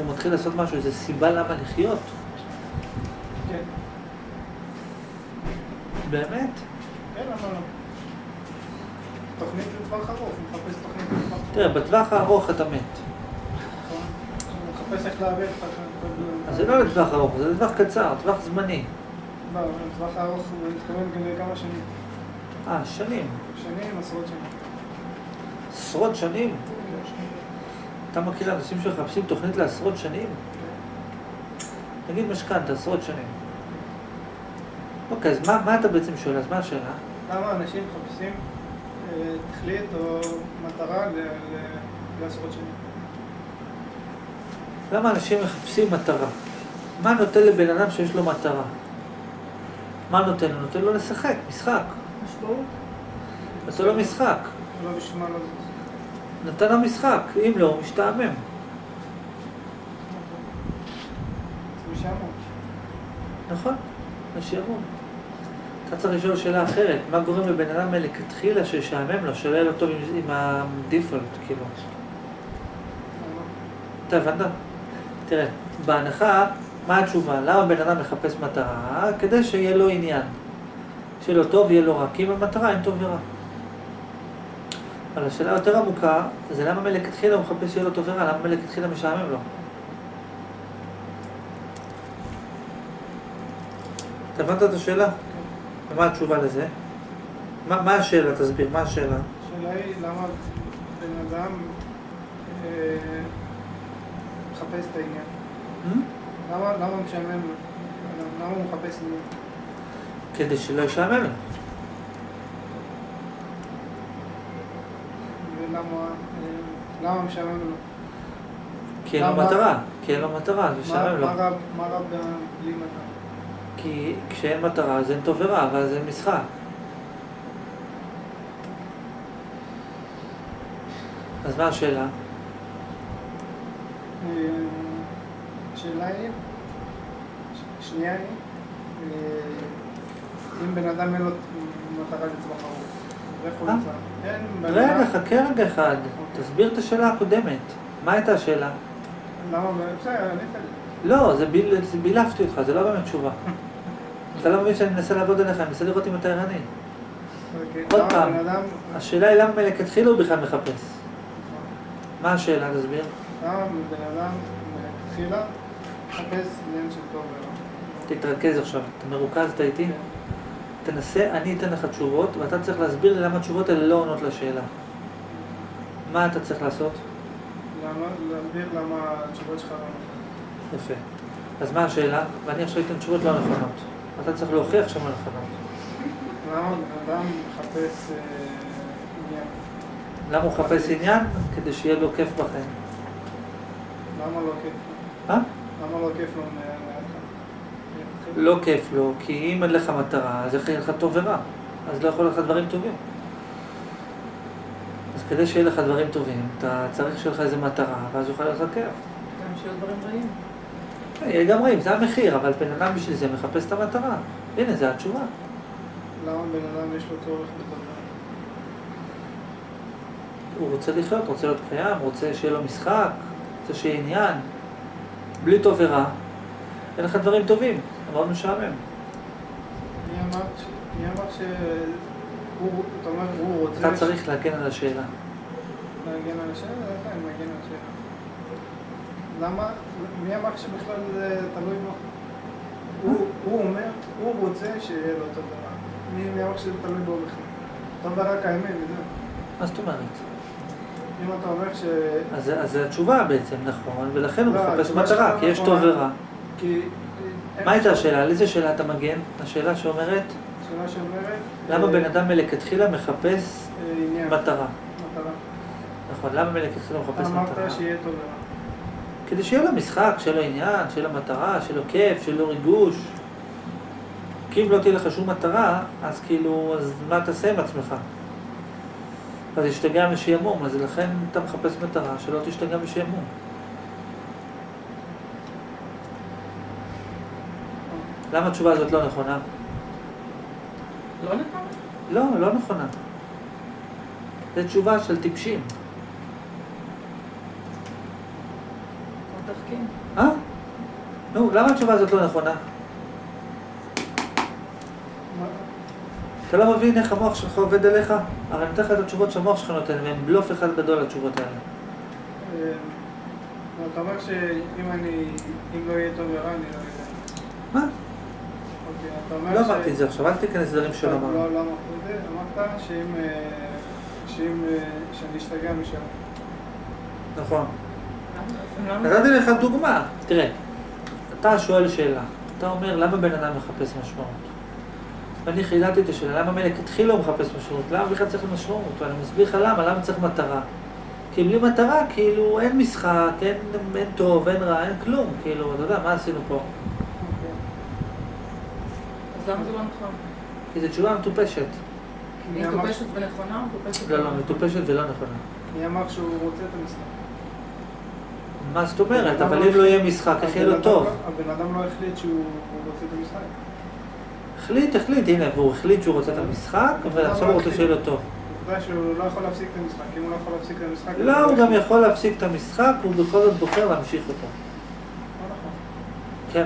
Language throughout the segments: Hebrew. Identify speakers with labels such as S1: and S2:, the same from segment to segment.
S1: הוא מתחיל לעשות משהו, זו סיבה למה לחיות.
S2: כן.
S1: באמת?
S2: כן, לא? תוכנית לטווח ארוך, הוא מחפש תוכנית לטווח ארוך.
S1: תראה, בטווח הארוך אתה מת.
S2: נכון?
S1: אז זה לא לטווח ארוך, זה לטווח קצר, טווח זמני.
S2: לא, אבל לטווח הארוך הוא מתכוון לכמה שנים.
S1: אה, שנים.
S2: שנים, עשרות שנים.
S1: עשרות שנים? אתה מכיר אנשים שמחפשים תוכנית לעשרות שנים? נגיד משכנתה, עשרות שנים. אוקיי, אז מה, מה אתה בעצם שואל? אז מה השאלה?
S2: למה אנשים מחפשים אה, תכלית או מטרה ל- ל- לעשרות שנים?
S1: למה אנשים מחפשים מטרה? מה נותן לבן אדם שיש לו מטרה? מה נותן לו? נותן לו לשחק, משחק.
S3: משמעות?
S1: נותן לו משחק.
S2: לא בשביל מה לא זה.
S1: נתן לו משחק, אם לא, הוא משתעמם. נכון, זה שעמום. אתה צריך לשאול שאלה אחרת, מה גורם לבן אדם מלכתחילה שישעמם לו, יהיה לו טוב עם הדיפולט, כאילו. אתה הבנת? תראה, בהנחה, מה התשובה? למה בן אדם מחפש מטרה? כדי שיהיה לו עניין. שיהיה לו טוב, יהיה לו רע. כי אם המטרה אין טוב ורע. אבל השאלה היותר עמוקה, זה למה מלכתחילה הוא מחפש שיהיה לו טוב ורע? למה מלכתחילה משעמם לו? אתה הבנת את השאלה? ומה התשובה לזה? מה, מה השאלה? תסביר, מה השאלה?
S2: השאלה היא למה בן אדם אה, מחפש את העניין.
S1: Hmm?
S2: למה למה משעמם? למה הוא מחפש עניין?
S1: כדי שלא ישעמם לו.
S2: ולמה אה, למה משעמם לו?
S1: כי אין לו? מטרה. כי אין לו מטרה, אז
S2: מה
S1: ישעמם לו.
S2: מה רע- בלי מטרה?
S1: כי כשאין מטרה אז אין טוב ורע, אבל זה משחק. אז מה השאלה?
S2: אה, השאלה היא, ש- שנייה היא, אה, אם בן אדם אין לו מטרה לטווח ארוך,
S1: רגע,
S2: אדם-
S1: חכה רגע אחד. תסביר את השאלה הקודמת. מה הייתה השאלה?
S2: למה? בסדר, ענית לי.
S1: לא, בילפתי אותך, זה לא באמת תשובה. אתה לא מבין שאני מנסה לעבוד עליך, אני מנסה לראות אם אתה ערני.
S2: אוקיי,
S1: עוד
S2: למה
S1: פעם. השאלה היא למה מלכתחילה הוא בכלל מחפש. מה השאלה? תסביר.
S2: למה בן אדם מלכתחילה מחפש עניין של טוב ורע?
S1: תתרכז עכשיו, אתה מרוכז, אתה איתי? תנסה, אני אתן לך תשובות, ואתה צריך להסביר לי למה התשובות האלה לא עונות לשאלה. מה אתה צריך לעשות?
S2: למה? להסביר למה התשובות שלך לא נכונות.
S1: יפה. אז מה השאלה? ואני עכשיו אתן תשובות לא נכונות. אתה צריך להוכיח שהן לא נכונות.
S2: למה אדם מחפש אה, עניין?
S1: למה הוא מחפש עניין? כדי שיהיה לו כיף בחיים.
S2: למה לא כיף לו?
S1: אה?
S2: למה לא כיף לו?
S1: לא כיף לו, כי אם אין לך מטרה, אז איך יהיה לך טוב ורע? אז לא יכול לך דברים טובים. אז כדי שיהיה לך דברים טובים, אתה צריך שיהיה לך איזה מטרה, ואז יוכל להיות לך כיף.
S3: גם שיהיו דברים רעים.
S1: יהיה גם רעים, זה המחיר, אבל בן אדם בשביל זה מחפש את המטרה. הנה, זו התשובה.
S2: למה בן אדם יש לו צורך ורע?
S1: הוא רוצה לחיות, רוצה להיות קיים, רוצה שיהיה לו משחק, רוצה שיהיה עניין. בלי טוב ורע, אין לך דברים טובים, מאוד משעמם.
S2: מי אמר ש- שהוא, אתה אומר, הוא רוצה...
S1: אתה צריך להגן על השאלה.
S2: להגן על השאלה? איך אני מגן על השאלה? למה? מי אמר שבכלל זה תלוי בו? הוא- הוא אומר, הוא רוצה שיהיה לו טוב ורע. מי אמר שזה תלוי בו בכלל? טוב ורע קיימים, וזהו.
S1: מה זאת אומרת?
S2: אם אתה אומר ש...
S1: אז זו התשובה בעצם, נכון, ולכן הוא
S2: לא,
S1: מחפש מטרה, כי יש. טוב ורע.
S2: כי...
S1: מה הייתה השאלה? על איזה שאלה אתה מגן? השאלה שאומרת,
S2: שאלה שאומרת...
S1: למה
S2: אה,
S1: בן אדם מלכתחילה מחפש
S2: אה.
S1: מטרה? נכון, למה מלכתחילה מחפש
S2: אמרת
S1: מטרה?
S2: שיהיה טוב.
S1: כדי שיהיה לו משחק, שיהיה לו עניין, שיהיה לו מטרה, שיהיה לו כיף, שיהיה לו ריגוש. כי אם לא תהיה לך שום מטרה, אז כאילו, אז מה תעשה עם עצמך? אז ישתגע משעמום, אז לכן אתה מחפש מטרה, שלא תשתגע משעמום. למה התשובה הזאת לא נכונה?
S3: לא נכון?
S1: לא, לא נכונה. זו תשובה של טיפשים. אה? נו, למה התשובה הזאת לא נכונה? אתה לא מבין איך המוח שלך עובד עליך? הרי אני נותן לך את התשובות שהמוח שלך נותן, והן בלוף אחד גדול לתשובות האלה.
S2: אה, אתה אומר שאם אני, אם לא יהיה טוב ורע, אני לא יודע.
S1: מה? לא אמרתי את זה עכשיו, אל תיכנס לדברים שלא
S2: לא,
S1: אמרנו.
S2: לא אמרת את זה, אמרת שאם, אה, שאם, אה, שאני אשתגע משם.
S1: נכון. נתתי לך דוגמה. תראה, אתה שואל שאלה. אתה אומר, למה בן אדם מחפש משמעות? ואני חידדתי את השאלה, למה מלכתחילה הוא מחפש משמעות? למה בכלל צריך משמעות? ואני מסביר לך למה, למה צריך מטרה? כי בלי מטרה, כאילו, אין משחק, אין, אין טוב, אין רע, אין כלום. כאילו, אתה יודע, מה עשינו פה?
S3: אז למה זה לא נכון?
S1: כי זו תשובה מטופשת.
S3: היא מטופשת ונכונה או מטופשת
S1: לא, לא,
S3: ונכונה?
S1: מטופשת ולא נכונה.
S2: מי אמר שהוא רוצה את המשחק?
S1: מה זאת אומרת? אבל אם
S2: לא-
S1: לא יהיה משחק, איך יהיה לו טוב?
S2: לא- הבן אדם לא החליט שהוא הוא רוצה את המשחק.
S1: החליט, החליט, הנה, והוא החליט שהוא רוצה את המשחק, ועכשיו הוא רוצה שיהיה לו טוב.
S2: שהוא לא יכול להפסיק את המשחק. אם הוא לא יכול להפסיק את המשחק...
S1: לא, הוא גם. יכול להפסיק את המשחק, הוא בכל זאת בוחר להמשיך אותו.
S2: לא נכון.
S1: כן,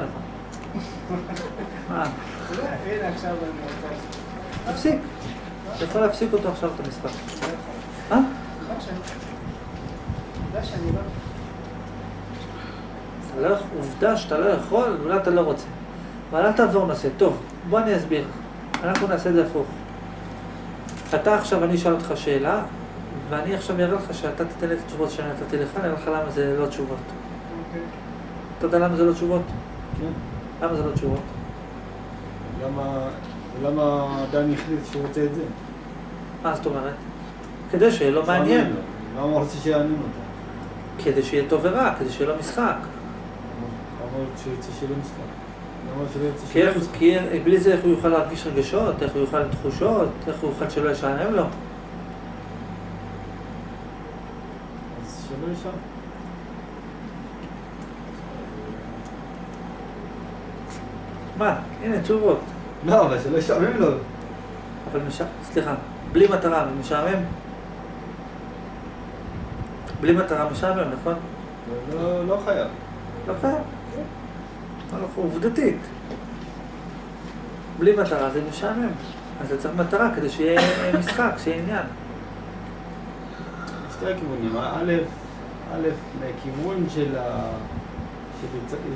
S1: נכון. תפסיק. אתה יכול להפסיק אותו עכשיו את המשחק. אה?
S2: עובדה לא...
S1: עובדה שאתה לא יכול, אולי אתה לא רוצה. אבל אל תעבור נושא. טוב, בוא אני אסביר. אנחנו נעשה את זה הפוך. אתה עכשיו, אני אשאל אותך שאלה, ואני עכשיו אראה לך שאתה תיתן לי את התשובות שאני נתתי לך, אני אראה לך למה זה לא תשובות.
S2: אוקיי.
S1: אתה יודע למה זה לא תשובות?
S4: כן.
S1: למה זה לא תשובות?
S4: למה, דני החליט שהוא רוצה את זה?
S1: מה זאת אומרת? כדי שיהיה לו מעניין.
S4: לו. למה הוא רוצה שיעניין אותו?
S1: כדי שיהיה טוב ורע, כדי שיהיה לו משחק. כי, בלי זה איך הוא יוכל להרגיש רגשות, איך הוא יוכל תחושות, איך הוא יוכל שלא ישעמם לו.
S4: אז שלא ישאל.
S1: מה? הנה תשובות.
S4: לא, אבל שלא ישעמם לו.
S1: אבל מש... סליחה, בלי מטרה, משעמם? בלי מטרה משעמם, נכון?
S4: לא, לא חייב.
S1: לא חייב. לא, לא, עובדתית. בלי מטרה זה משעמם. אז זה צריך מטרה כדי שיהיה משחק, שיהיה עניין.
S4: שתי הכיוונים. א', א', לכיוון של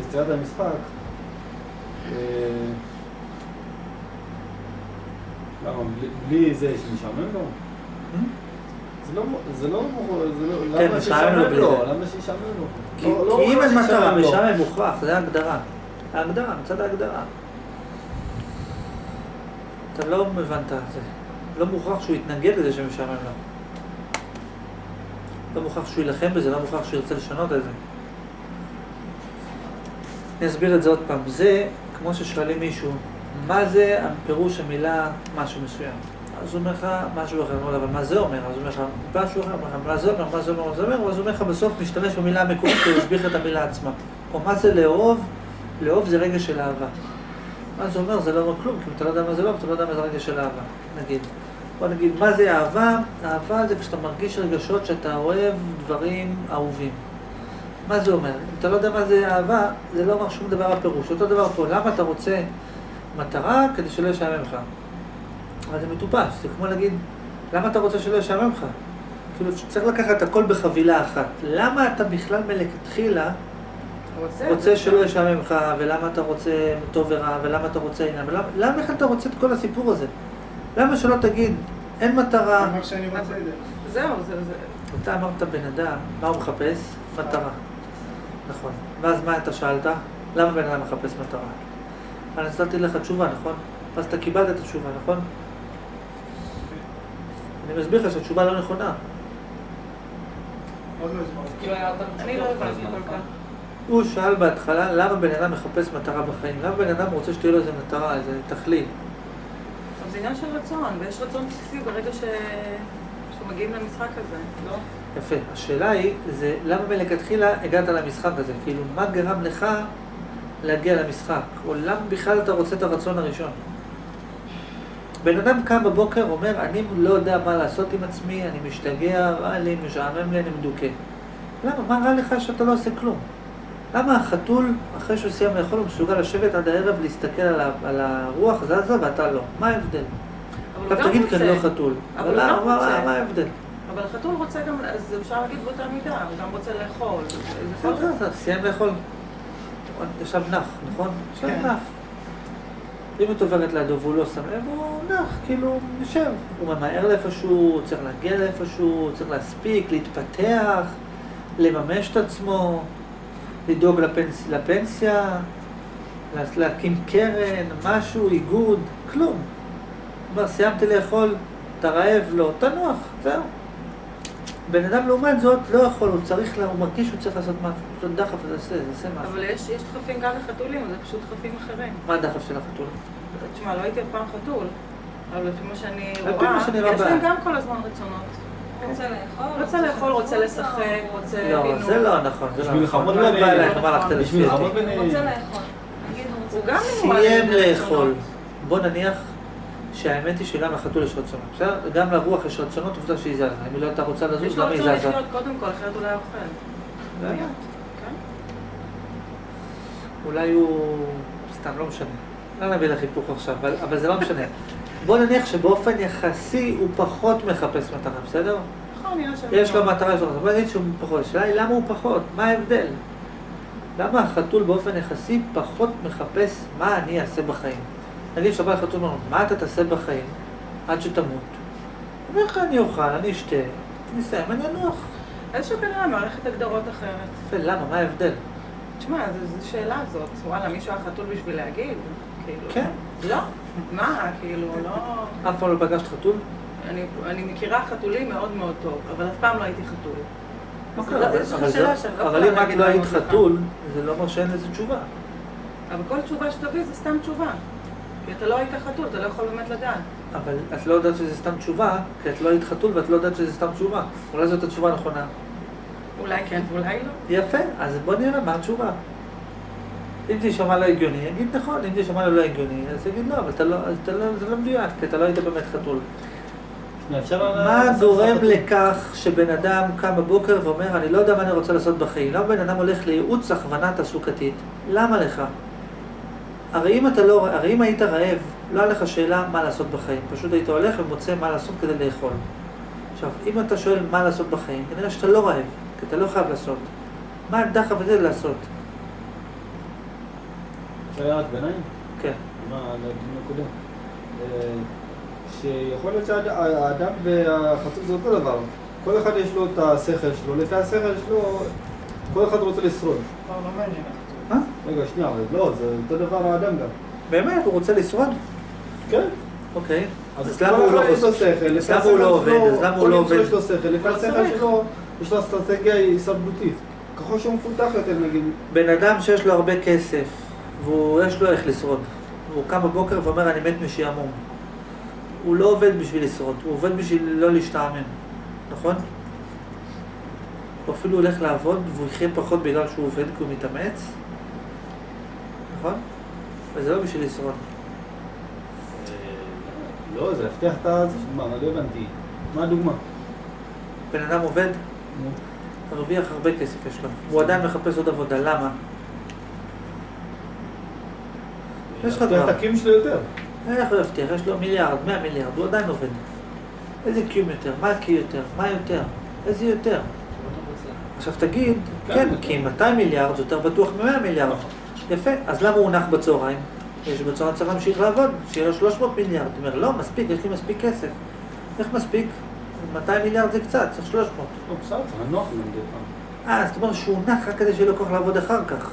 S4: יצירת המשחק. אה, למה? בלי- זה שמשעמם לו? זה לא, זה לא, זה לא,
S1: כן,
S4: למה
S1: משעמם לו
S4: שישעמם
S1: בלי
S4: לו?
S1: זה.
S4: למה שישעמם לו?
S1: כי,
S4: לא- לא
S1: אם אין מטרה,
S4: שישעמם לו.
S1: משעמם מוכרח, זה ההגדרה. ההגדרה, מצד ההגדרה. אתה לא הבנת את זה. לא מוכרח שהוא יתנגד לזה שמשעמם לו. לא מוכרח שהוא יילחם בזה, לא מוכרח שהוא ירצה לשנות את זה. אני אסביר את זה עוד פעם. זה, כמו ששואלים מישהו, מה זה פירוש המילה משהו מסוים? אז הוא אומר לך משהו אחר, אבל מה זה אומר? אז הוא אומר לך משהו אחר, מה זה אומר, מה זה אומר, מה זה אומר, ואז הוא אומר לך בסוף משתמש במילה המקורית להסביר לך את המילה עצמה. או מה זה לאהוב? לאהוב זה רגע של אהבה. מה זה אומר? זה לא אומר כלום, כי אם אתה לא יודע מה זה לא, אתה לא יודע מה זה רגע של אהבה, נגיד. בוא נגיד, מה זה אהבה? אהבה זה כשאתה מרגיש רגשות שאתה אוהב דברים אהובים. מה זה אומר? אם אתה לא יודע מה זה אהבה, זה לא אומר שום דבר הפירוש. אותו דבר פה, למה אתה רוצה מטרה כדי שלא ישעמם לך? אבל זה מטופש, זה כמו להגיד, למה אתה רוצה שלא ישעמם לך? כאילו, צריך לקחת הכל בחבילה אחת. למה אתה בכלל מלכתחילה
S3: רוצה?
S1: רוצה שלא ישעמם לך, ולמה אתה רוצה טוב ורע, ולמה אתה רוצה עניין, ולמה למה בכלל אתה רוצה את כל הסיפור הזה? למה שלא תגיד, אין מטרה,
S2: אמר שאני רוצה את זה.
S3: זהו, זה... זה-
S1: אתה אמרת בן אדם, מה הוא מחפש? מטרה. נכון. ואז מה אתה שאלת? למה בן אדם מחפש מטרה? אני נתתי לך תשובה, נכון? ואז אתה קיבלת את התשובה, נכון? אני מסביר לך שהתשובה לא נכונה.
S2: לא.
S3: כאילו לא כך.
S1: הוא שאל בהתחלה למה בן אדם מחפש מטרה בחיים. למה בן אדם רוצה שתהיה לו איזה מטרה, איזה תכלית.
S3: אבל זה עניין של רצון, ויש רצון בסיסי ברגע ש... שמגיעים למשחק הזה, לא?
S1: יפה. השאלה היא, זה למה מלכתחילה הגעת למשחק הזה? כאילו, מה גרם לך להגיע למשחק? או למה בכלל אתה רוצה את הרצון הראשון? בן אדם קם בבוקר, אומר, אני לא יודע מה לעשות עם עצמי, אני משתגע, רע לי, משעמם לי, אני מדוכא. למה? מה רע לך שאתה לא עושה כלום? למה החתול, אחרי שהוא סיים לאכול, הוא מסוגל לשבת עד הערב, להסתכל על, ה, על הרוח זזה ואתה לא? מה ההבדל? עכשיו תגיד אני לא. חתול.
S3: אבל
S1: למה?
S3: גם
S1: מה-
S3: רוצה.
S1: מה ההבדל?
S3: אבל החתול רוצה גם, אז אפשר להגיד באותה מידה, הוא גם רוצה לאכול.
S1: בסדר, סיים לאכול. ישב נח, נכון? ישב
S2: כן.
S1: נח. אם את עוברת לידו והוא לא שם לב, הוא נח, כאילו, יושב. הוא ממהר לאיפשהו, הוא צריך להגיע לאיפשהו, הוא צריך להספיק, להתפתח, לממש את עצמו, לדאוג לפנס, לפנסיה, לה- להקים קרן, משהו, איגוד, כלום. כבר סיימתי לאכול, אתה רעב? לא, תנוח, זהו. בן אדם לעומת זאת לא יכול, הוא צריך, לה- הוא מרגיש שהוא צריך לעשות משהו, יש לו דחף, עושה, זה עושה משהו.
S3: אבל יש, יש דחפים גם לחתולים, זה פשוט דחפים אחרים.
S1: מה הדחף של החתול?
S3: תשמע, לא הייתי אף פעם חתול, אבל לפי מה שאני רואה, יש להם גם כל הזמן רצונות.
S5: רוצה לאכול,
S3: רוצה לאכול, רוצה לשחק, רוצה
S1: לא,
S3: בינוי.
S1: זה לא נכון, זה לא
S4: בשביל
S1: נכון.
S4: לכבוד
S1: לא
S4: ביניהם.
S1: בא אלייך, מה הלכת
S4: בשביל.
S5: הוא רוצה לאכול. הוא
S3: גם
S1: סיים לאכול. בוא נניח שהאמת היא שגם לחתול יש רצונות, בסדר? גם לרוח יש רצונות, עובדה שהיא זזה. אם היא לא הייתה רוצה
S3: יש
S1: לזוז,
S3: לו
S1: למה היא
S3: רצון
S1: זזה?
S3: לחיות קודם כל, אחרת הוא לא היה אוכל. כן?
S1: אולי הוא... סתם, לא משנה. לא נביא לך היפוך עכשיו, אבל, אבל זה לא משנה. בוא נניח שבאופן יחסי הוא פחות מחפש מטרה, בסדר?
S3: נכון, שם.
S1: יש לו מטרה, יש לו מטרה. בוא נגיד שהוא פחות. השאלה היא למה הוא פחות? מה ההבדל? למה החתול באופן יחסי פחות מחפש מה אני אעשה בחיים? נגיד שבא לחתול ואומר, מה אתה תעשה בחיים עד שתמות? הוא אומר לך, אני אוכל, אני אשתה, אני אסיים, אני אנוח.
S3: איזשהו כנראה מערכת הגדרות אחרת.
S1: יפה, למה? מה ההבדל?
S3: תשמע, זו שאלה זאת. וואלה, מישהו היה חתול בשביל להגיד? כאילו.
S1: כן.
S3: לא. מה, כאילו, לא...
S1: אף פעם לא פגשת חתול?
S3: אני, אני מכירה חתולים מאוד מאוד טוב, אבל אף פעם לא הייתי חתול.
S1: אבל-
S3: לא
S1: אבל
S3: יכולה
S1: אם את
S3: להגיד
S1: לא היית. חתול, זה לא אומר שאין לזה תשובה.
S3: אבל כל תשובה שתביא זה סתם תשובה. כי אתה לא היית חתול, אתה לא יכול באמת לדעת.
S1: אבל את לא יודעת שזה סתם תשובה, כי את לא היית חתול ואת לא יודעת שזה סתם תשובה. אולי זאת התשובה הנכונה.
S3: אולי כן ואולי לא.
S1: יפה, אז בוא נראה מה התשובה. אם זה יישמע לא הגיוני, יגיד נכון, אם זה יישמע לא הגיוני, אז יגיד לא, אבל אתה לא, אז אתה לא, זה לא מדויק, כי אתה לא היית באמת חתול. מה גורם? לכך שבן אדם קם בבוקר ואומר, אני לא יודע מה אני רוצה לעשות בחיים? למה בן אדם הולך לייעוץ הכוונה תעסוקתית? למה לך? הרי אם, אתה לא, הרי אם היית רעב, לא היה לך שאלה מה לעשות בחיים. פשוט היית הולך ומוצא מה לעשות כדי לאכול. עכשיו, אם אתה שואל מה לעשות בחיים, כנראה שאתה לא רעב, כי אתה לא חייב לעשות. מה הדחף הזה לעשות?
S4: אפשר הערת ביניים?
S1: כן.
S4: מה, לדיון הקודם. אה, שיכול להיות שהאדם והחתול זה אותו דבר. כל אחד יש לו את השכל שלו, לפי השכל שלו, כל אחד רוצה לשרוד.
S2: לא, לא מעניין.
S1: מה?
S4: רגע, שנייה, לא, זה אותו דבר האדם גם.
S1: באמת? הוא רוצה לשרוד?
S4: כן.
S1: אוקיי.
S4: אז
S1: למה הוא לא עושה?
S4: שכל,
S1: אז למה הוא לא עובד? אז למה הוא לא עובד?
S4: יש לו שכל, לפי
S3: לא
S4: השכל. שלו, יש לו אסטרטגיה הישרדותית. ככל שהוא מפותח יותר, נגיד,
S1: בן אדם שיש לו הרבה כסף, ויש לו איך לשרוד. הוא קם בבוקר ואומר, אני מת משעמום. הוא לא עובד בשביל לשרוד, הוא עובד בשביל לא להשתעמם, נכון? הוא אפילו הולך לעבוד והוא יחיה פחות בגלל שהוא עובד כי הוא מתאמץ, נכון? וזה לא בשביל לשרוד.
S4: לא, זה להבטיח את ה... מה, לא הבנתי. מה הדוגמה?
S1: בן אדם עובד, מרוויח הרבה כסף יש לו. הוא עדיין מחפש עוד עבודה, למה? יש לך דבר.
S4: את הקיום שלו יותר.
S1: איך הוא יבטיח? יש לו מיליארד, 100 מיליארד, הוא עדיין עובד. איזה קיום יותר? מה הקי יותר? מה יותר? איזה יותר? עכשיו תגיד,
S4: כן,
S1: כן. כי 200 מיליארד זה יותר בטוח מ-100 מיליארד. יפה, אז למה הוא נח בצהריים? יש בצהריים צריך להמשיך לעבוד, שיהיה לו 300 מיליארד. הוא אומר, לא, מספיק, יש לי מספיק כסף. איך מספיק? 200 מיליארד זה קצת, צריך 300.
S4: לא, בסדר, צריך לנוח לו מדי פעם.
S1: אה, זאת אומרת שהוא נח רק כדי שיהיה לו כוח לעבוד אחר כך.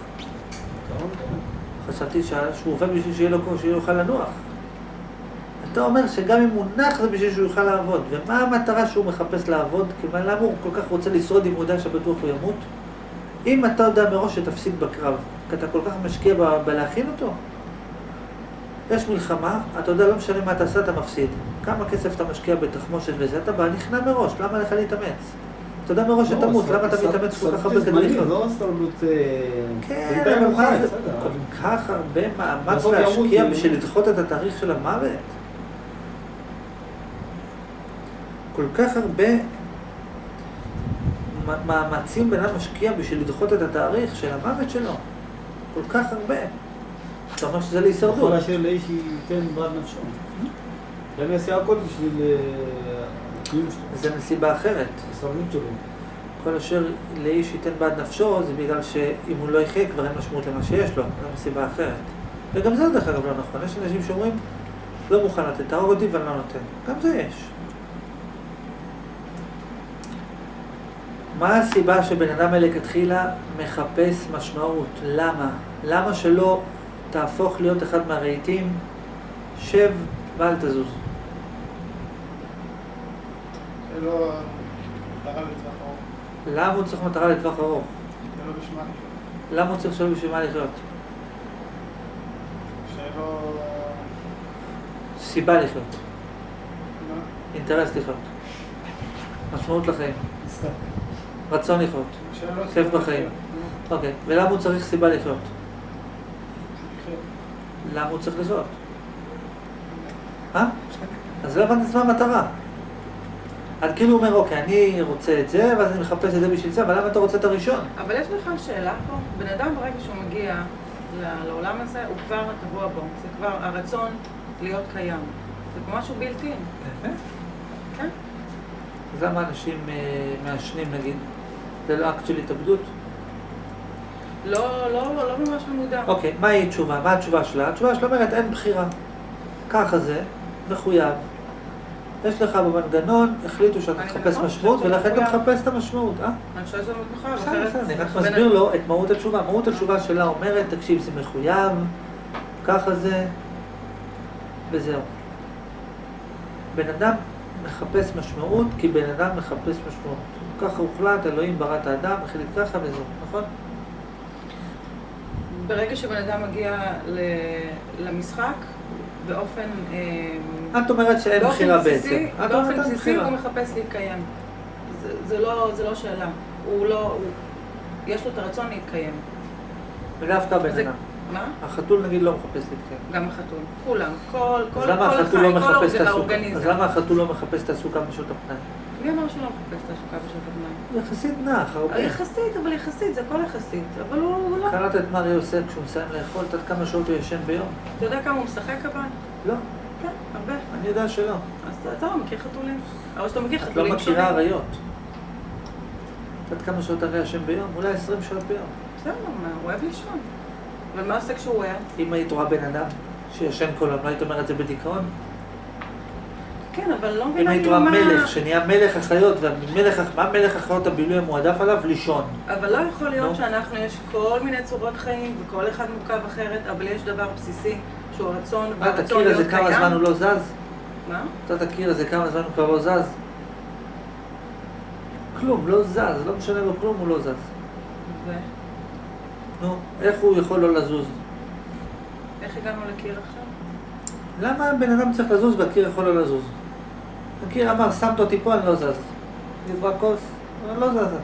S1: חשבתי שה- שהוא עובד בשביל שיהיה לו כוח, שיוכל לנוח. אתה אומר שגם אם הוא נח זה בשביל שהוא יוכל לעבוד. ומה המטרה שהוא מחפש לעבוד? כיוון למה הוא כל כך רוצה לשרוד אם הוא יודע שבטוח הוא ימות? אם אתה יודע מראש שתפסיד בקרב, כי אתה כל כך משקיע ב- בלהכין אותו, יש מלחמה, אתה יודע, לא משנה מה תעשה, אתה מפסיד. כמה כסף אתה משקיע בתחמושת וזה, אתה בא, נכנע מראש, למה לך להתאמץ? אתה יודע מראש
S4: לא,
S1: שתמות,
S4: סר-
S1: למה אתה מתאמץ כל כך הרבה כדי לחיות?
S4: לא סרטוט... אה,
S1: כן, אבל מה זה? כל כך הרבה מאמץ להשקיע
S4: כאילו.
S1: בשביל לדחות את התאריך של המוות. כל כך הרבה מאמצים בן אדם משקיע בשביל לדחות את התאריך של המוות שלו. כל כך הרבה. אתה אומר שזה
S4: יכול
S1: להישרדות.
S4: להשאיר לאיש ייתן בעד נפשו. גם יעשה הכל בשביל אה, הקיום שלו,
S1: זה מסיבה אחרת.
S4: הסבלנות שלו.
S1: כל אשר לאיש ייתן בעד נפשו, זה בגלל שאם הוא לא יחיה כבר אין משמעות למה שיש לו, זו מסיבה אחרת. וגם זה דרך אגב לא נכון, יש אנשים שאומרים, לא מוכן לתת, תהרוג אותי ואני לא נותן. גם זה יש. מה הסיבה שבן אדם מלכתחילה מחפש משמעות? למה? למה שלא תהפוך להיות אחד מהרהיטים, שב ואל תזוז?
S2: ארוך,
S1: למה הוא צריך מטרה לטווח ארוך?
S2: לחיות.
S1: למה הוא צריך לשאול בשביל מה לחיות?
S2: שלא...
S1: סיבה לחיות,
S2: לא,
S1: אינטרס לחיות, משמעות לחיים, רצון לחיות. כיף בחיים. אוקיי, ולמה הוא צריך סיבה לחיות? למה הוא צריך לחיות? אה? אז לא הבנתי מה המטרה. את כאילו אומר, אוקיי, אני רוצה את זה, ואז אני מחפש את זה בשביל זה, אבל למה אתה רוצה את הראשון?
S3: אבל יש בכלל שאלה פה, בן אדם ברגע שהוא מגיע לעולם הזה, הוא כבר טבוע בו, זה כבר הרצון להיות קיים. זה כמו משהו בלתי.
S1: באמת?
S3: כן.
S1: אז למה אנשים אה, מעשנים נגיד? זה לא אקט של התאבדות?
S3: לא, לא, לא ממש במודע.
S1: אוקיי, מהי התשובה? מה התשובה שלה? התשובה שלה אומרת, אין בחירה. ככה זה, מחויב. יש לך במנגנון, החליטו שאתה
S3: נכון,
S1: משמעות, ולכן אתה. מחפש את המשמעות, אה?
S3: אני חושבת שזה מחויב,
S1: בסדר,
S3: אחרת...
S1: בסדר, אני רק מסביר לו את מהות התשובה. מהות התשובה שלה אומרת, תקשיב, זה מחויב, ככה זה, וזהו. בן אדם מחפש משמעות, כי בן אדם מחפש משמעות. ככה הוחלט, אלוהים ברא את האדם, החליט ככה וזהו, נכון?
S3: ברגע שבן אדם מגיע ל- למשחק, באופן... אה,
S1: את אומרת שאין בחירה בעצם.
S3: באופן בסיסי. הוא מחפש להתקיים. זה, זה, לא, זה לא שאלה. הוא לא... הוא, יש לו את הרצון להתקיים.
S1: ודווקא בן אדם.
S3: מה?
S1: החתול נגיד לא מחפש להתקיים.
S3: גם החתול. כולם. כל, כל,
S1: אז למה
S3: כל
S1: החתול לא
S3: החי, כל
S1: מחפש
S3: האורג-
S1: תעסוקה?
S3: האורגניזם.
S1: אז למה החתול לא מחפש תעסוקה בשעות הפנאי?
S3: מי אמר שהוא לא מחפש תעסוקה בשעות הזמן?
S1: יחסית נח, הרבה.
S3: יחסית, אבל יחסית, זה הכל יחסית. אבל הוא, לא...
S1: קראת את מה אריה עושה כשהוא מסיים לאכול, את יודעת כמה שעות הוא ישן ביום?
S3: אתה יודע כמה הוא משחק אבל?
S1: לא,
S3: כן, הרבה.
S1: אני יודע שלא.
S3: אז אתה- לא מכיר חתולים. אבל שאתה מכיר
S1: את לא
S3: חתולים
S1: מכירה. אריות. את יודעת כמה שעות אריה ישן ביום? אולי 20 שעות ביום.
S3: בסדר, הוא אוהב לישון. אבל מה עושה כשהוא ער?
S1: אם היית רואה בן אדם שישן כל היום, לא היית אומרת זה בדיכאון?
S3: כן, אבל לא
S1: אם
S3: מבינה
S1: היית
S3: כאילו
S1: רואה
S3: מה...
S1: מלך שנהיה מלך החיות, ומלך, מה מלך החיות הבילוי המועדף עליו? לישון.
S3: אבל לא יכול להיות
S1: נו.
S3: שאנחנו, יש כל מיני צורות חיים, וכל אחד מורכב אחרת, אבל יש דבר בסיסי, שהוא הרצון,
S1: מה,
S3: והרצון
S1: תכיר
S3: להיות
S1: איזה כמה
S3: קיים.
S1: זמן הוא לא זז?
S3: מה?
S1: אתה תכיר איזה כמה זמן הוא כבר לא זז? כלום, לא זז, לא משנה לו כלום, הוא לא זז.
S3: ו...
S1: נו, איך הוא יכול לא לזוז?
S3: איך הגענו לקיר עכשיו?
S1: למה בן אדם צריך לזוז והקיר יכול לא לזוז? הקיר אמר, שמת אותי פה, אני לא זז. נברא כוס, אני לא זזה.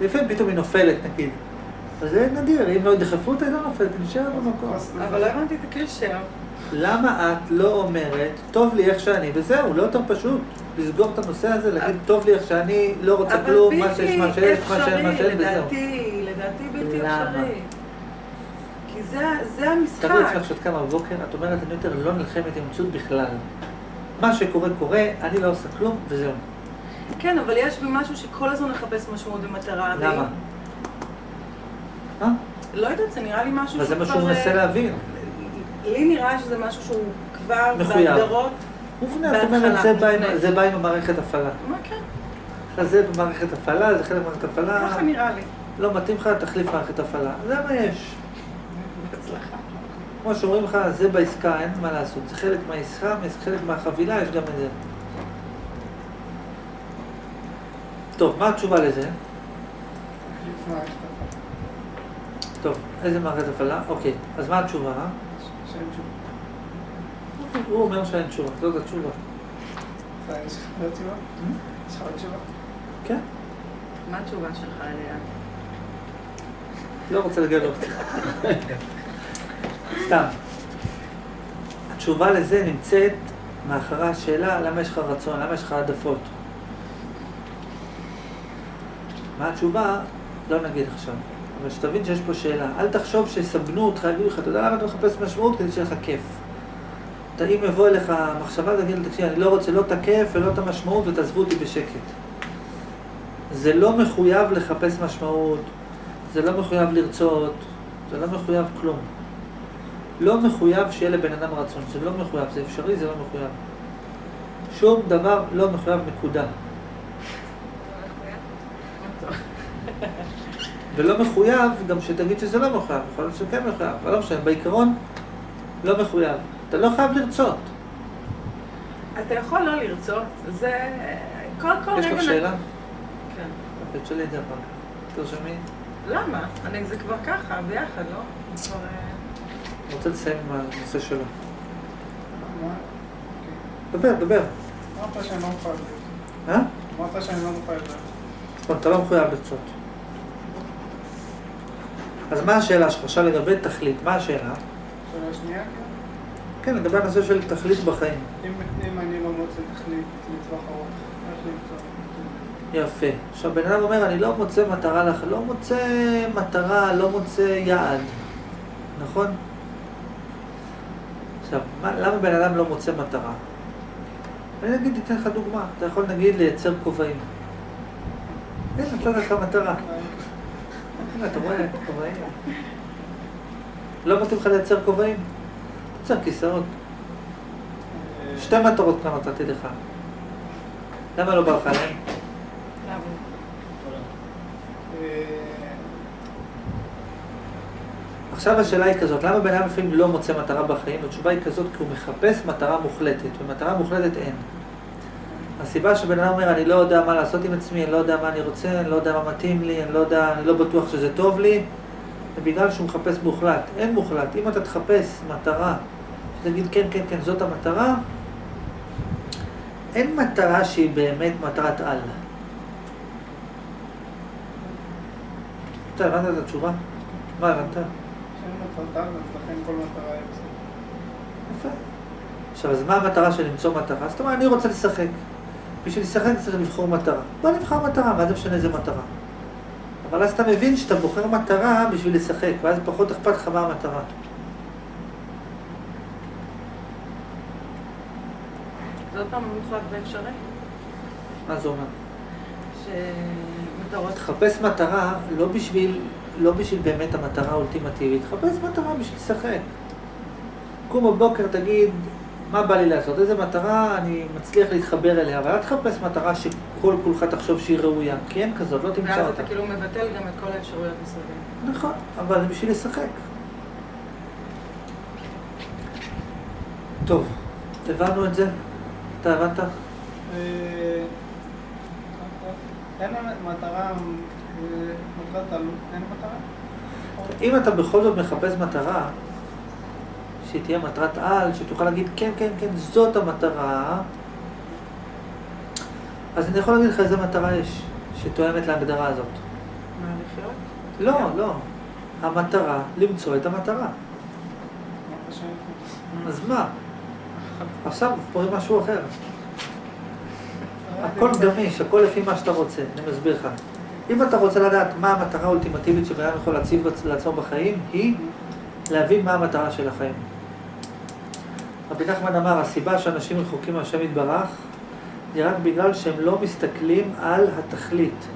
S1: לפעמים פתאום היא נופלת, נגיד. אז זה נדיר, אם לא ידחפו אותה, היא לא נופלת, היא נשארת במקום.
S3: אבל לא הבנתי את הקשר.
S1: למה את לא אומרת, טוב לי איך שאני, וזהו, לא יותר פשוט. לסגור את הנושא הזה, להגיד, טוב לי איך שאני, לא רוצה כלום, מה שיש, מה שיש, מה שאין, מה שאין, וזהו.
S3: לדעתי, לדעתי בלתי? אפשרי. כי זה, זה המשחק.
S1: לעצמך שאת קמה בבוקר, את אומרת, אני יותר לא נלחמת עם המציאות בכלל. מה שקורה קורה, אני לא עושה כלום, וזהו.
S3: כן, אבל יש בי משהו שכל הזמן מחפש משמעות ומטרה.
S1: למה? מה?
S3: לא יודעת, זה נראה לי משהו
S1: אבל זה מה שהוא מנסה
S3: אה,
S1: להבין.
S3: לי נראה שזה משהו שהוא כבר
S1: מחויב.
S3: בהגדרות.
S1: מובנה, את אומרת, זה בא. זה בא עם המערכת הפעלה.
S3: מה כן?
S1: זה במערכת הפעלה, זה חלק ממערכת הפעלה,
S3: ככה נראה לי.
S1: לא מתאים לך, תחליף מערכת הפעלה. זה מה יש.
S3: בהצלחה.
S1: כמו שאומרים לך, זה בעסקה, אין מה לעשות. זה חלק מהעסקה, חלק מהחבילה, יש גם את זה. טוב, מה התשובה לזה? טוב, איזה מערכת הפעלה? אוקיי, אז מה התשובה?
S2: שאין תשובה.
S1: הוא אומר שאין תשובה, זאת התשובה.
S2: אתה, יש לך תשובה? יש לך עוד תשובה?
S1: כן,
S3: מה התשובה שלך אליה?
S1: לא רוצה לגלות. סתם. התשובה לזה נמצאת מאחורי השאלה למה יש לך רצון, למה יש לך העדפות. מה התשובה? לא נגיד עכשיו. אבל שתבין שיש פה שאלה. אל תחשוב שיסבנו אותך, יגידו לך, אתה יודע למה אתה מחפש משמעות? כדי שיהיה לך כיף. אתה, אם יבוא אליך מחשבה, תגיד לי, תקשיב, אני לא רוצה לא את הכיף ולא את המשמעות ותעזבו אותי בשקט. זה לא מחויב לחפש משמעות, זה לא מחויב לרצות, זה לא מחויב כלום. לא מחויב שיהיה לבן אדם רצון, זה לא מחויב, זה אפשרי, זה לא מחויב. שום דבר לא מחויב, נקודה. ולא מחויב גם שתגיד שזה לא מחויב, יכול להיות שכן מחויב, אבל לא משנה, בעיקרון לא מחויב. אתה לא חייב לרצות.
S3: אתה יכול לא לרצות, זה... כל כל
S1: יש
S3: רגע...
S1: לך שאלה?
S3: כן.
S1: תשאלי את זה אחר כך. תרשמי.
S3: למה? אני, זה כבר ככה, ביחד, לא? כבר... אה,
S1: אני רוצה לסיים עם הנושא שלו.
S2: מה?
S1: דבר, דבר.
S2: אמרת שאני לא מחויב לזה.
S1: אה?
S2: אמרת שאני לא מחויב לזה.
S1: זאת אומרת, אתה לא מחויב לרצות. אז מה השאלה שלך? עכשיו לגבי תכלית, מה השאלה?
S2: שאלה שנייה,
S1: כן, לגבי הנושא של תכלית בחיים.
S2: אם אם אני לא מוצא תכלית לטווח ארוך?
S1: יפה. עכשיו, בן אדם אומר, אני לא מוצא מטרה, לח... לא מוצא מטרה, לא מוצא יעד. נכון? עכשיו, מה, למה בן אדם לא מוצא מטרה? אני נגיד, אתן לך דוגמה. אתה יכול נגיד לייצר כובעים. הנה, נתת לך מטרה. אתה רואה, כובעים. לא מתאים לך לייצר כובעים? תייצר כיסאות. שתי מטרות כאן נתתי לך. למה לא בא לך?
S2: אה,
S1: עכשיו השאלה היא כזאת, למה בן אדם לפעמים לא מוצא מטרה בחיים? התשובה היא כזאת, כי הוא מחפש מטרה מוחלטת, ומטרה מוחלטת אין. הסיבה שבן אדם אומר, אני לא יודע מה לעשות עם עצמי, אני לא יודע מה אני רוצה, אני לא יודע מה מתאים לי, אני לא יודע, אני לא בטוח שזה טוב לי, זה בגלל שהוא מחפש מוחלט. אין מוחלט. אם אתה תחפש מטרה, שתגיד כן, כן, כן, זאת המטרה, אין מטרה שהיא באמת מטרת על. אתה הבנת את התשובה? מה הבנת?
S2: שאין מטרתה, אז לכן כל מטרה היא בסדר.
S1: יפה. עכשיו, אז מה המטרה של למצוא מטרה? זאת אומרת, אני רוצה לשחק. בשביל לשחק צריך לבחור מטרה. בוא נבחר מטרה, מה זה משנה איזה מטרה? אבל אז אתה מבין שאתה בוחר מטרה בשביל לשחק, ואז פחות אכפת לך מה המטרה.
S3: עוד פעם מוחלט ואפשרי?
S1: מה זה אומר?
S3: שמטרות...
S1: תחפש מטרה לא בשביל, לא בשביל באמת המטרה האולטימטיבית, תחפש מטרה בשביל לשחק. קום בבוקר, תגיד, מה בא לי לעשות? איזה מטרה אני מצליח להתחבר אליה, אבל אל תחפש מטרה שכל כולך תחשוב שהיא ראויה, כי אין כזאת, לא תמצא
S3: ואז
S1: אותה.
S3: אתה כאילו מבטל גם את כל האפשרויות מסביב.
S1: נכון, אבל זה בשביל לשחק. טוב, הבנו את זה? אתה הבנת?
S2: אה, אין מטרה, אה, מטרת אין מטרה?
S1: אם אתה בכל זאת מחפש מטרה, שהיא תהיה מטרת על, שתוכל להגיד, כן, כן, כן, זאת המטרה, אז אני יכול להגיד לך איזה מטרה יש, שתואמת להגדרה הזאת.
S3: מה, לחיות?
S1: לא, לא. המטרה, למצוא את המטרה. אז מה? עכשיו קורה משהו אחר. הכל גמיש, הכל לפי מה שאתה רוצה, אני מסביר לך. אם אתה רוצה לדעת מה המטרה האולטימטיבית שבן אדם יכול להציב לעצמו בחיים, היא להבין מה המטרה של החיים. רבי נחמן אמר, הסיבה שאנשים רחוקים מהשם יתברך, היא רק בגלל שהם לא מסתכלים על התכלית.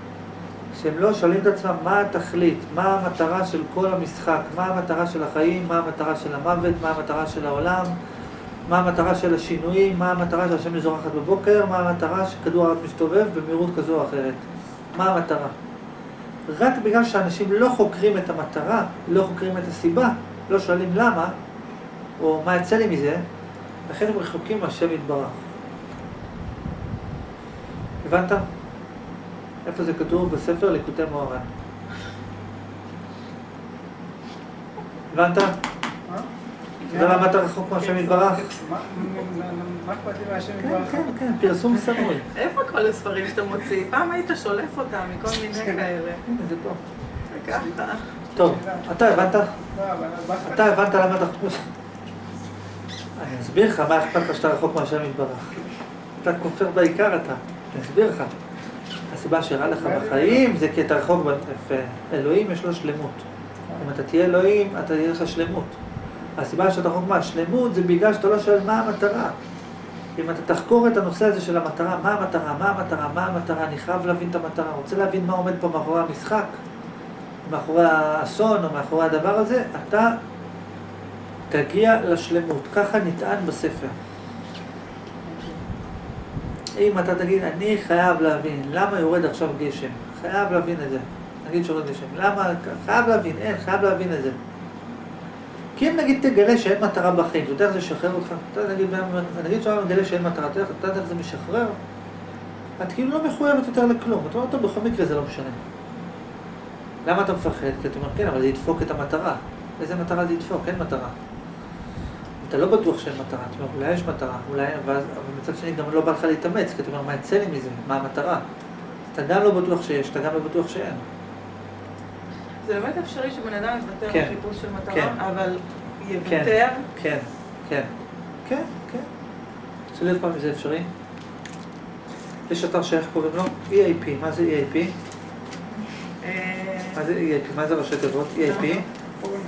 S1: שהם לא שואלים את עצמם מה התכלית, מה המטרה של כל המשחק, מה המטרה של החיים, מה המטרה של המוות, מה המטרה של העולם, מה המטרה של השינויים, מה המטרה שהשמש זורחת בבוקר, מה המטרה שכדור הארץ מסתובב במהירות כזו או אחרת. מה המטרה? רק בגלל שאנשים לא חוקרים את המטרה, לא חוקרים את הסיבה, לא שואלים למה, או מה יצא לי מזה, לכן הם רחוקים מהשם יתברך. הבנת? איפה זה כתוב? בספר ליקוטי מוהר"ן. הבנת?
S2: מה?
S1: אתה יודע למה אתה רחוק מהשם יתברך?
S2: מה- מה אכפת לי מהשם
S1: כן,
S2: יתברך?
S1: כן, כן, פרסום סמוי.
S3: איפה כל הספרים שאתה מוציא? פעם היית שולף אותם מכל מיני כאלה.
S1: הנה, זה פה. טוב, אתה הבנת?
S2: לא,
S1: אתה הבנת למה אתה מהשם? אני אסביר לך מה אכפת לך שאתה רחוק מהשם יתברך. אתה כופר בעיקר אתה, אני אסביר לך. הסיבה שרע לך בחיים זה כי אתה רחוק. אלוהים יש לו שלמות. אם אתה תהיה אלוהים, אתה תהיה לך שלמות. הסיבה שאתה רחוק מהשלמות זה בגלל שאתה לא שואל מה המטרה. אם אתה תחקור את הנושא הזה של המטרה, מה המטרה, מה המטרה, מה המטרה, אני חייב להבין את המטרה, רוצה להבין מה עומד פה מאחורי המשחק, מאחורי האסון או מאחורי הדבר הזה, אתה תגיע לשלמות. ככה נטען בספר. אם אתה תגיד, אני חייב להבין, למה יורד עכשיו גשם? חייב להבין את זה. נגיד שיורד גשם. למה? חייב להבין, אין, חייב להבין את זה. כי אם נגיד תגלה שאין מטרה בחיים, אתה יודע איך זה ישחרר אותך? אתה יודע, נגיד, נגיד שאתה מגלה שאין מטרה, אתה יודע איך זה משחרר? את כאילו לא מחויבת יותר לכלום. אתה אומר, טוב, בכל מקרה זה לא משנה. למה אתה מפחד? כי אתה אומר, כן, אבל זה ידפוק את המטרה. איזה מטרה זה ידפוק? אין מטרה. אתה לא בטוח שאין מטרה, אתה אומר, אולי יש מטרה, אולי, ואז, אבל מצד שני גם לא בא לך להתאמץ, כי אתה אומר, מה יצא לי מזה? מה המטרה? אתה גם לא בטוח שיש, אתה גם לא בטוח שאין.
S3: זה באמת אפשרי שבן אדם יוותר
S1: כן.
S3: בחיפוש של מטרה,
S1: כן.
S3: אבל
S1: כן.
S3: יוותר.
S1: כן, כן, כן, כן. רוצה לראות פעם זה אפשרי? יש אתר שאיך קוראים לו? EAP, מה זה EAP?
S3: אה,
S1: מה זה EAP? מה זה ראשי תיבות? EAP?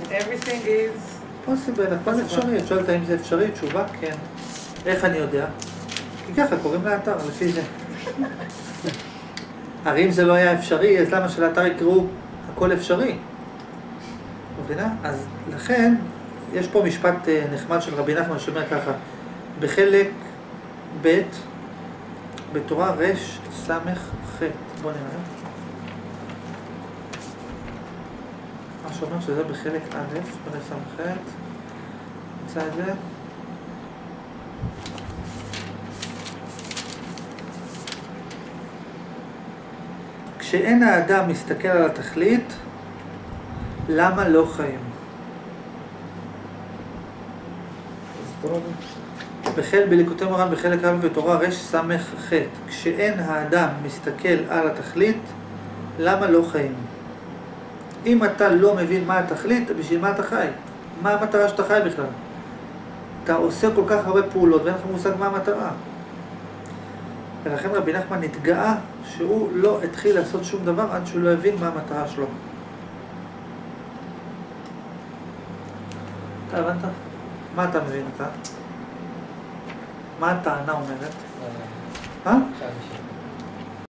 S3: Everything is...
S1: פוסיבל, הכל אפשרי. את שואלת האם זה אפשרי? תשובה כן. איך אני יודע? כי ככה קוראים לאתר, לפי זה. הרי אם זה לא היה אפשרי, אז למה שלאתר יקראו הכל אפשרי? מבינה? אז לכן, יש פה משפט אה, נחמד של רבי נחמן שאומר ככה, בחלק ב' בתורה רס"ח, בוא נראה. מה שאומר שזה בחלק א', ברס"ח, נמצא את זה. כשאין האדם מסתכל על התכלית, למה לא חיים? בחל בליקוטי מורן בחלק א' בתורה רס"ח כשאין האדם מסתכל על התכלית, למה לא חיים? אם אתה לא מבין מה התכלית, בשביל מה אתה חי? מה המטרה שאתה חי בכלל? אתה עושה כל כך הרבה פעולות ואין לך מושג מה המטרה. ולכן רבי נחמן התגאה שהוא לא התחיל לעשות שום דבר עד שהוא לא הבין מה המטרה שלו. אתה הבנת? מה אתה מבין אתה? מה הטענה אומרת? אה?
S4: עכשיו נשאר.